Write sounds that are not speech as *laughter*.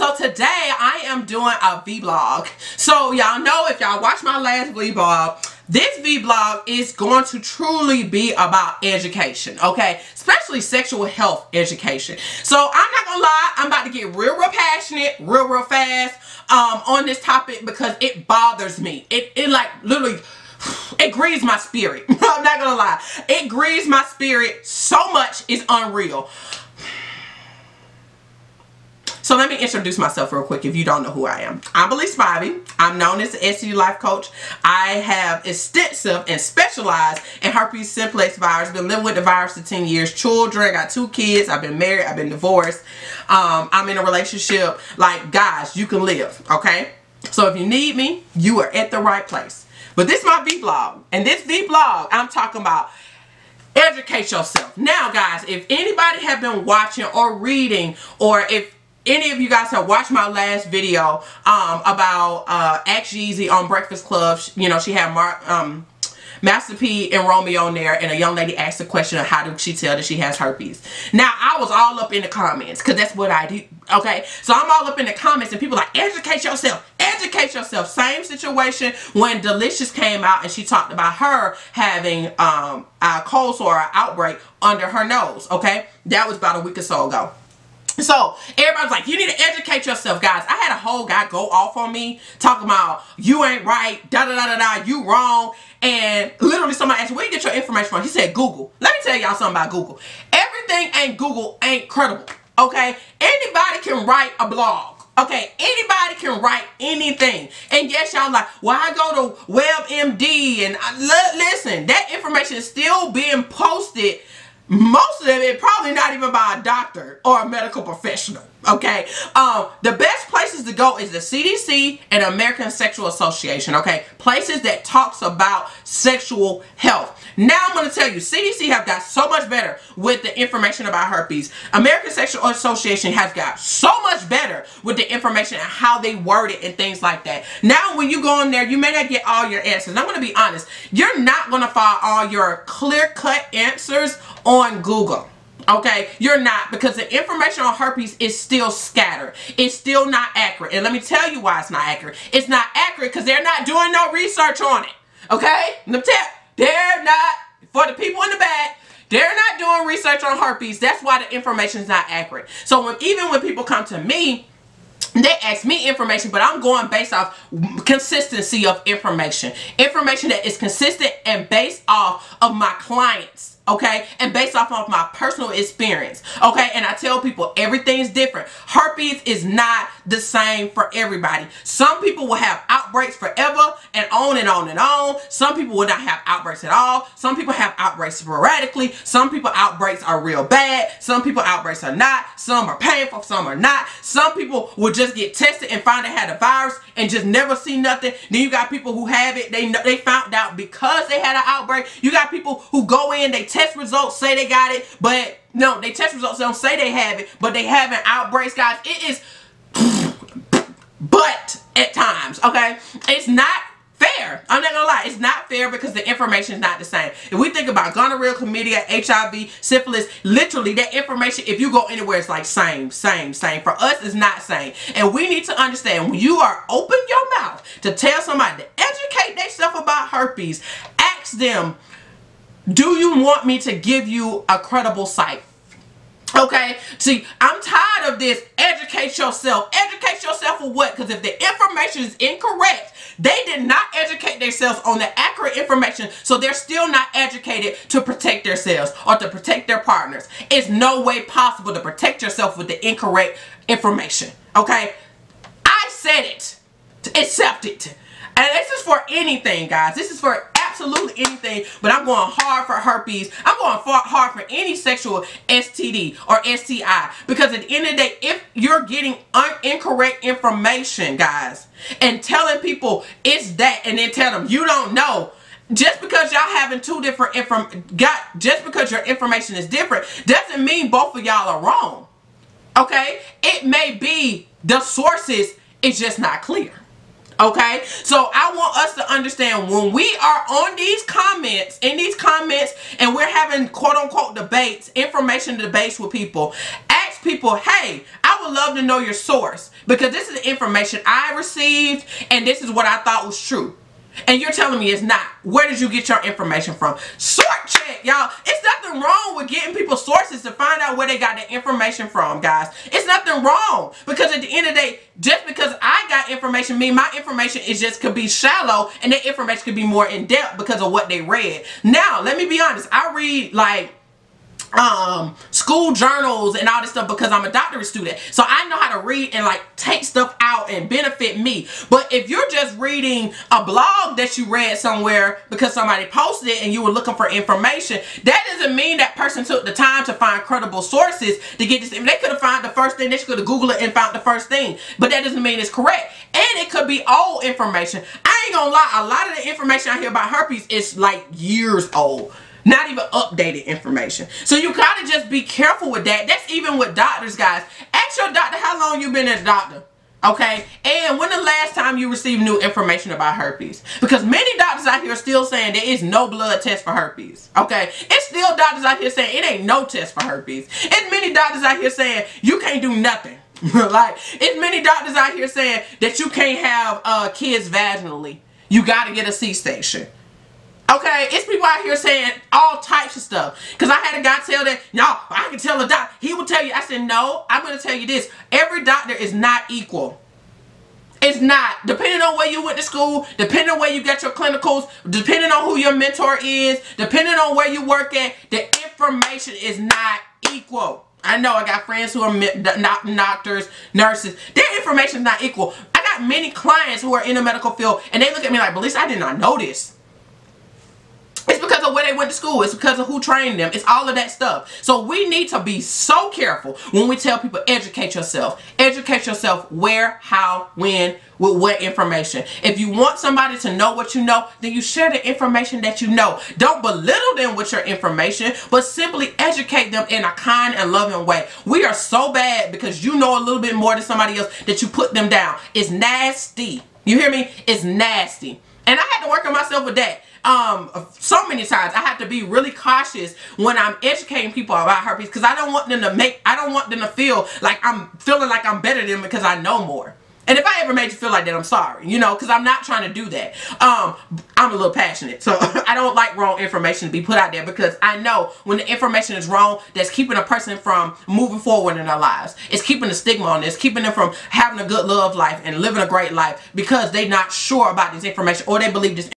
So today I am doing a vlog. So y'all know if y'all watch my last vlog, this vlog is going to truly be about education, okay? Especially sexual health education. So I'm not gonna lie, I'm about to get real, real passionate, real, real fast um, on this topic because it bothers me. It, it like literally *sighs* it grieves my spirit. *laughs* I'm not gonna lie. It grieves my spirit so much it's unreal. So let me introduce myself real quick if you don't know who I am. I'm Belize Spivey. I'm known as the STD Life Coach. I have extensive and specialized in herpes simplex virus. Been living with the virus for 10 years. Children, got two kids. I've been married. I've been divorced. Um, I'm in a relationship. Like, guys, you can live, okay? So if you need me, you are at the right place. But this is my vlog. And this V vlog, I'm talking about educate yourself. Now, guys, if anybody have been watching or reading or if any of you guys have watched my last video um, about uh, Ask Jeezy on Breakfast Club, you know, she had Mark, um, Master P and Romeo on there and a young lady asked the question of how did she tell that she has herpes. Now, I was all up in the comments because that's what I do, okay? So I'm all up in the comments and people like, educate yourself, educate yourself. Same situation when Delicious came out and she talked about her having um, a cold sore outbreak under her nose, okay? That was about a week or so ago. So everybody's like, you need to educate yourself, guys. I had a whole guy go off on me talking about you ain't right, da da da da da, you wrong. And literally somebody asked, where you get your information from? He said Google. Let me tell y'all something about Google. Everything ain't Google ain't credible. Okay? Anybody can write a blog. Okay, anybody can write anything. And yes, y'all like, well, I go to WebMD and uh, I, listen, that information is still being posted most of them, it probably not even by a doctor or a medical professional okay um the best places to go is the cdc and american sexual association okay? Places that talks about sexual health. Now i'm going to tell you cdc have got so much better with the information about herpes. American sexual association has got so much better with the information and how they word it and things like that. Now when you go in there you may not get all your answers. I'm going to be honest you're not going to find all your clear-cut answers on google Okay, you're not because the information on herpes is still scattered. It's still not accurate. And let me tell you why it's not accurate. It's not accurate because they're not doing no research on it. Okay? They're not, for the people in the back, they're not doing research on herpes. That's why the information is not accurate. So when, even when people come to me, they ask me information, but I'm going based off consistency of information. Information that is consistent and based off of my clients okay? And based off of my personal experience okay? And i tell people everything's different. Herpes is not the same for everybody. Some people will have outbreaks forever and on and on and on. Some people will not have outbreaks at all. Some people have outbreaks sporadically. Some people outbreaks are real bad. Some people outbreaks are not. Some are painful some are not. Some people will just get tested and find they had a virus and just never see nothing. Then you got people who have it. They know, they found out because they had an outbreak. You got people who go in they test results say they got it, but no, they test results don't say they have it, but they having outbreaks, guys. It is but at times, okay? It's not fair. I'm not gonna lie, it's not fair because the information is not the same. If we think about gonorrhea, chlamydia, HIV, syphilis, literally that information, if you go anywhere, it's like same, same, same. For us, it's not same. And we need to understand when you are open your mouth to tell somebody to educate themselves about herpes, ask them do you want me to give you a credible site? Okay, see, I'm tired of this. Educate yourself. Educate yourself for what? Because if the information is incorrect, they did not educate themselves on the accurate information, so they're still not educated to protect themselves or to protect their partners. It's no way possible to protect yourself with the incorrect information. Okay, I said it. Accept it. And this is for anything, guys. This is for absolutely anything, but I'm going hard for herpes. I'm going hard for any sexual STD or STI because at the end of the day, if you're getting incorrect information, guys, and telling people it's that and then tell them you don't know, just because y'all having two different inform got just because your information is different doesn't mean both of y'all are wrong. Okay? It may be the sources is just not clear. Okay, so I want us to understand when we are on these comments, in these comments, and we're having quote unquote debates, information debates with people, ask people, hey, I would love to know your source because this is the information I received and this is what I thought was true. And you're telling me it's not. Where did you get your information from? Sort check, y'all. It's nothing wrong with getting people sources to find out where they got the information from, guys. It's nothing wrong. Because at the end of the day, just because I got information, me, my information is just could be shallow and the information could be more in depth because of what they read. Now, let me be honest. I read like um school journals and all this stuff because I'm a doctorate student. So I know how to read and like take stuff out and benefit me. But if you're just reading a blog that you read somewhere because somebody posted it and you were looking for information that doesn't mean that person took the time to find credible sources to get this. If they could have found the first thing they could have googled it and found the first thing. But that doesn't mean it's correct. And it could be old information. I ain't gonna lie a lot of the information I hear about herpes is like years old not even updated information. So you gotta just be careful with that. That's even with doctors, guys. Ask your doctor how long you've been a doctor. Okay, and when the last time you received new information about herpes? Because many doctors out here are still saying there is no blood test for herpes. Okay, it's still doctors out here saying it ain't no test for herpes. It's many doctors out here saying you can't do nothing. *laughs* like, it's many doctors out here saying that you can't have uh, kids vaginally. You gotta get a C-section. Okay, it's people out here saying all types of stuff. Because I had a guy tell that, y'all, I can tell a doctor. He will tell you. I said, no, I'm going to tell you this. Every doctor is not equal. It's not. Depending on where you went to school, depending on where you got your clinicals, depending on who your mentor is, depending on where you work at, the information is not equal. I know I got friends who are not doctors, nurses. Their information is not equal. I got many clients who are in the medical field and they look at me like, Belisa, I did not know this. It's because of where they went to school. It's because of who trained them. It's all of that stuff. So we need to be so careful when we tell people educate yourself. Educate yourself where, how, when, with what information. If you want somebody to know what you know, then you share the information that you know. Don't belittle them with your information, but simply educate them in a kind and loving way. We are so bad because you know a little bit more than somebody else that you put them down. It's nasty. You hear me? It's nasty. And I had to work on myself with that um so many times I have to be really cautious when I'm educating people about herpes because I don't want them to make I don't want them to feel like I'm feeling like I'm better than because I know more. And if I ever made you feel like that, I'm sorry, you know, because I'm not trying to do that. Um, I'm a little passionate, so *laughs* I don't like wrong information to be put out there because I know when the information is wrong, that's keeping a person from moving forward in their lives. It's keeping the stigma on this, keeping them from having a good love life and living a great life because they're not sure about this information or they believe this